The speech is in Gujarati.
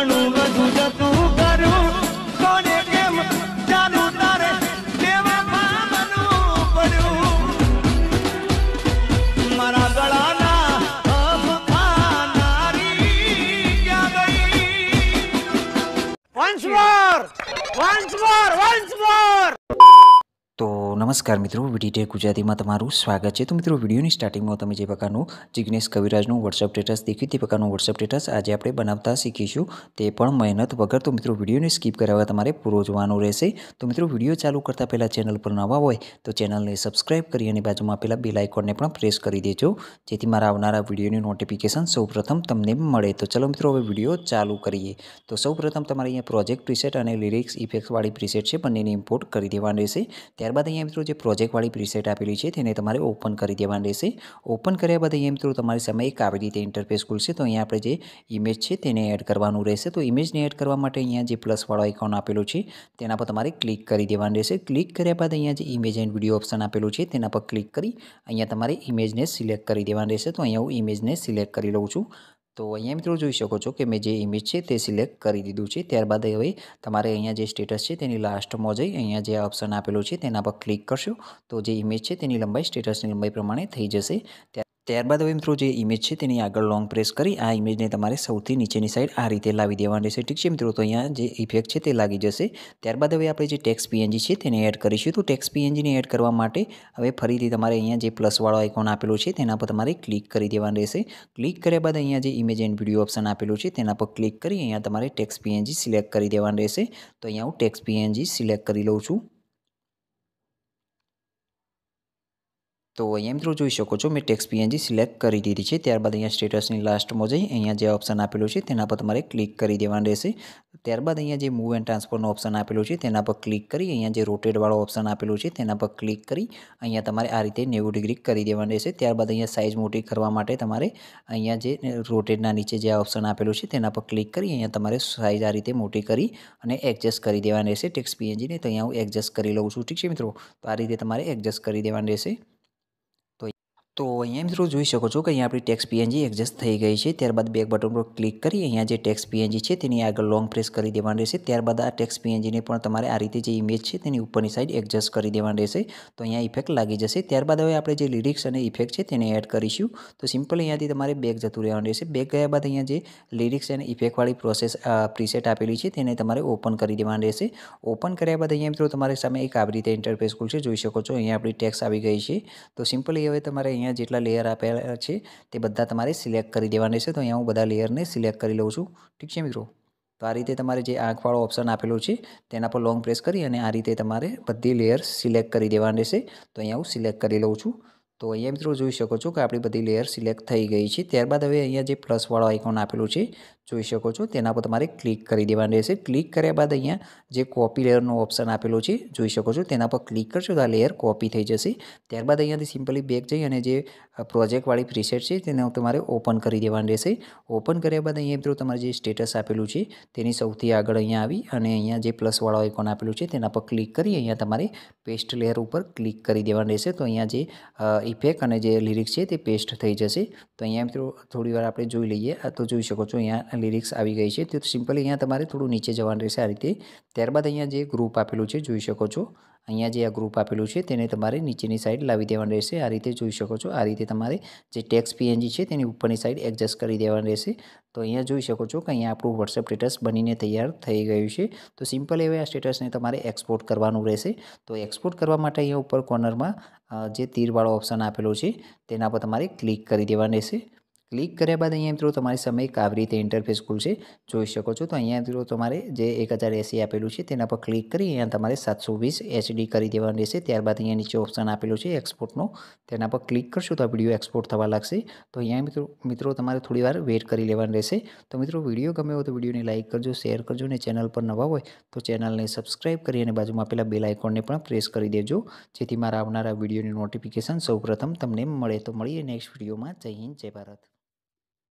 જાણું બધું જતું નમસ્કાર મિત્રો વીડીટેક ગુજરાતીમાં તમારું સ્વાગત છે. તો મિત્રો, વિડીયોની સ્ટાર્ટિંગમાં તમે જે પ્રકારનું જિગ્નેશ કવિરાજનું વોટ્સઅપ સ્ટેટસ દેખ્યું તે પ્રકારનું વોટ્સઅપ સ્ટેટસ આજે આપણે બનાવતા શીખીશું. તે પણ મહેનત વગર. તો મિત્રો, વિડીયોને સ્કીપ કરાવવા તમારે પૂરો જોવાનું રહેશે. તો મિત્રો, વીડિયો ચાલુ કરતાં પહેલાં ચેનલ પર નવા હોય, તો ચેનલને સબસ્ક્રાઇબ કરી અને બાજુમાં આપેલા બેલ આઇકોનને પણ પ્રેસ કરી દેજો. જેથી મારા આવનારા વિડીયોની નોટિફિકેશન સૌપ્રથમ તમને મળે. તો ચલો મિત્રો, હવે વીડિયો ચાલુ કરીએ. તો સૌપ્રથમ તમારે અહીંયા પ્રોજેક્ટ પ્રીસેટ અને લિરિક્સ ઇફેક્ટવાળી પ્રીસેટ છે. બંનેને ઇમ્પોર્ટ કરી દેવાનું રહેશે. ત્યારબાદ અહીંયા મિત્રો જે પ્રોજેક્ટવાળી પ્રીસેટ આપેલી છે તેને તમારે ઓપન કરી દેવાની રહેશે. ઓપન કર્યા બાદ અહીંયા મિત્રો તમારી સામે એક આવી રીતે ઇન્ટરફેસ ખુલશે તો અહીંયા આપણે જે ઇમેજ છે તેને એડ કરવાનું રહેશે. તો ઇમેજને એડ કરવા માટે અહીંયા જે પ્લસવાળો આઇકોન આપેલું છે તેના પર તમારે ક્લિક કરી દેવાનું રહેશે. ક્લિક કર્યા બાદ અહીંયા જે ઇમેજ એન્ડ વીડિયો ઓપ્શન આપેલું છે તેના પર ક્લિક કરી અહીંયા તમારે ઇમેજને સિલેક્ટ કરી દેવાનું રહેશે. તો અહીંયા હું ઇમેજને સિલેક્ટ કરી લઉં છું. તો અહીંયા મિત્રો જોઈ શકો છો કે મેં જે ઇમેજ છે તે સિલેક્ટ કરી દીધું છે. ત્યારબાદ હવે તમારે અહીંયા જે સ્ટેટસ છે તેની લાસ્ટમાં જઈ અહીંયા જે ઓપ્શન આપેલું છે તેના પર ક્લિક કરશો. તો જે ઇમેજ છે તેની લંબાઈ સ્ટેટસની લંબાઈ પ્રમાણે થઈ જશે. ત્યારબાદ હવે મિત્રો જે ઇમેજ છે તેની આગળ લોંગ પ્રેસ કરી, આ ઇમેજને તમારે સૌથી નીચેની સાઈડ આ રીતે લાવી દેવાની રહેશે. ઠીક છે મિત્રો, તો અહીંયા જે ઇફેક્ટ છે તે લાગી જશે. ત્યારબાદ હવે આપણે જે ટેક્સ પીએનજી છે તેને એડ કરીશું. તો ટેક્સ પીએનજીને એડ કરવા માટે હવે ફરીથી તમારે અહીંયા જે પ્લસવાળો આઇકોન આપેલો છે તેના પર તમારે ક્લિક કરી દેવાનું રહેશે. ક્લિક કર્યા બાદ અહીંયા જે ઇમેજ એન્ડ વીડિયો ઓપ્શન આપેલું છે તેના પર ક્લિક કરી અહીંયા તમારે ટેક્સ પીએનજી સિલેક્ટ કરી દેવાનું રહેશે. તો અહીંયા હું ટેક્સ પીએનજી સિલેક્ટ કરી લઉં છું. તો અહીંયા મિત્રો જોઈ શકો છો, મેં ટેક્સ પીએનજી સિલેક્ટ કરી દીધી છે. ત્યારબાદ અહીંયા સ્ટેટસની લાસ્ટમાં જઈ, અહીંયા જે ઓપ્શન આપેલું છે, તેના પર તમારે ક્લિક કરી દેવાનું રહેશે. ત્યારબાદ અહીંયા જે મૂવ એન્ડ ટ્રાન્સફરનો ઓપ્શન આપેલું છે, તેના પર ક્લિક કરી, અહીંયા જે રોટેડવાળો ઓપ્શન આપેલું છે, તેના પર ક્લિક કરી, અહીંયા તમારે આ રીતે નેવું ડિગ્રી કરી દેવાનું રહેશે. ત્યારબાદ અહીંયા સાઇઝ મોટી કરવા માટે તમારે અહીંયા જે રોટેડના નીચે જે ઓપ્શન આપેલું છે, તેના પર ક્લિક કરી, અહીંયા તમારે સાઇઝ આ રીતે મોટી કરી અને એડજસ્ટ કરી દેવાની રહેશે ટેક્સ પીએનજીને તો અહીંયા હું એડજસ્ટ કરી લઉં છું. ઠીક છે મિત્રો? તો આ રીતે તમારે એડજસ્ટ કરી દેવાનું રહેશે. તો અહીંયા મિત્રો જોઈ શકો છો કે અહીંયા આપણી ટેક્સ પીએનજી એડજસ્ટ થઈ ગઈ છે. ત્યારબાદ બેક બટન પર ક્લિક કરી અહીંયા જે ટેક્સ પીએનજી છે તેની આગળ લોંગ પ્રેસ કરી દેવાનું રહેશે. ત્યારબાદ આ ટેક્સ પીએનજીને પણ તમારે આ રીતે જે ઇમેજ છે તેની ઉપરની સાઈડ એડજસ્ટ કરી દેવાનું રહેશે. તો અહીંયા ઇફેક્ટ લાગી જશે. ત્યારબાદ હવે આપણે જે લિરિક્સ અને ઇફેક્ટ છે તેને એડ કરીશું. તો સિમ્પલ અહીંયાથી તમારે બેક જતું રહેવાનું રહેશે. બેક ગયા બાદ અહીંયા જે લિરિક્સ અને ઇફેક્ટવાળી પ્રોસેસ પ્રીસેટ આપેલી છે તેને તમારે ઓપન કરી દેવાનું રહેશે. ઓપન કર્યા બાદ અહીંયા મિત્રો તમારી સામે એક આવી રીતે ઇન્ટરફેસ ખુલશે. જોઈ શકો છો અહીંયા આપણી ટેક્સ આવી ગઈ છે. તો સિમ્પલી હવે તમારે અહીંયા અહીંયા જેટલા લેયર આપેલા છે, તે બધા તમારે સિલેક્ટ કરી દેવાના રહેશે તો અહીંયા હું બધા લેયરને સિલેક્ટ કરી લઉં છું. ઠીક છે મિત્રો? તો આ રીતે તમારે જે આંખવાળો ઓપ્શન આપેલો છે, તેના પર લોંગ પ્રેસ કરી અને આ રીતે તમારે બધી લેયર સિલેક્ટ કરી દેવાની રહેશે તો અહીંયા હું સિલેક્ટ કરી લઉં છું. તો અહીંયા મિત્રો જોઈ શકો છો કે આપણી બધી લેયર સિલેક્ટ થઈ ગઈ છે. ત્યારબાદ હવે અહીંયા જે પ્લસવાળો આઇકોન આપેલું છે, જોઈ શકો છો, તેના પર તમારે ક્લિક કરી દેવાનું રહેશે. ક્લિક કર્યા બાદ અહીંયા જે કોપી લેયરનો ઓપ્શન આપેલો છે, જોઈ શકો છો, તેના પર ક્લિક કરશો તો આ લેયર કોપી થઈ જશે. ત્યારબાદ અહીંયાથી સિમ્પલી બેક જઈ અને જે પ્રોજેક્ટવાળી પ્રીસેટ છે, તેને તમારે ઓપન કરી દેવાનું રહેશે. ઓપન કર્યા બાદ અહીંયા મિત્રો તમારે જે સ્ટેટસ આપેલું છે, તેની સૌથી આગળ અહીંયા આવી અને અહીંયા જે પ્લસવાળો આઇકોન આપેલું છે, તેના પર ક્લિક કરી અહીંયા તમારે પેસ્ટ લેયર ઉપર ક્લિક કરી દેવાનું રહેશે. તો અહીંયા જે ઇફેક્ટ અને જે લિરિક્સ છે તે પેસ્ટ થઈ જશે. તો અહીંયા મિત્રો થોડી વાર આપણે જોઈ લઈએ. તો જોઈ શકો છો, અહીંયા લિરિક્સ આવી ગઈ છે. તો સિમ્પલી અહીંયા તમારે થોડું નીચે જવાનું રહેશે આ રીતે. ત્યારબાદ અહીંયા જે ગ્રુપ આપેલું છે, જોઈ શકો છો. અહીંયા જે આ ગ્રુપ આપેલું છે, તેને તમારે નીચેની સાઈડ લાવી દેવાનું રહેશે. આ રીતે જોઈ શકો છો. આ રીતે તમારે જે ટેક્સ પીએનજી છે, તેની ઉપરની સાઈડ એડજસ્ટ કરી દેવાનું રહેશે. તો અહીંયા જોઈ શકો છો કે અહીંયા આપણું વોટ્સએપ સ્ટેટસ બનીને તૈયાર થઈ ગયું છે. તો સિમ્પલ એવે આ સ્ટેટસને તમારે એક્સપોર્ટ કરવાનું રહેશે. તો એક્સપોર્ટ કરવા માટે અહીંયા ઉપર કોર્નરમાં જે તીરવાળો ઓપ્શન આપેલો છે, તેના પર તમારે ક્લિક કરી દેવાનું રહેશે. ક્લિક કર્યા બાદ અહીંયા મિત્રો તમારી સામે એક આવી રીતે ઇન્ટરફેસ ખુલશે જોઈ શકો છો. તો અહીંયા મિત્રો તમારે જે એક હજાર એસી આપેલું છે તેના પર ક્લિક કરી અહીંયા તમારે સાતસો વીસ એચડી કરી દેવાનું રહેશે. ત્યારબાદ અહીંયા નીચે ઓપ્શન આપેલું છે એક્સપોર્ટનો તેના પર ક્લિક કરશો તો વીડિયો એક્સપોર્ટ થવા લાગશે. તો અહીંયા મિત્રો મિત્રો તમારે થોડી વાર વેઇટ કરી લેવાનું રહેશે. તો મિત્રો વીડિયો ગમે હોય તો વિડીયોને લાઇક કરજો શેર કરજો અને ચેનલ પર નવા હોય તો ચેનલને સબસ્ક્રાઇબ કરી અને બાજુમાં આપેલા બેલ આઇકોનને પણ પ્રેસ કરી દેજો. જેથી મારા આવનારા વિડીયોની નોટિફિકેશન સૌપ્રથમ તમને મળે તો મળીએ નેક્સ્ટ વિડીયોમાં જય હિન્દ, જય ભારત.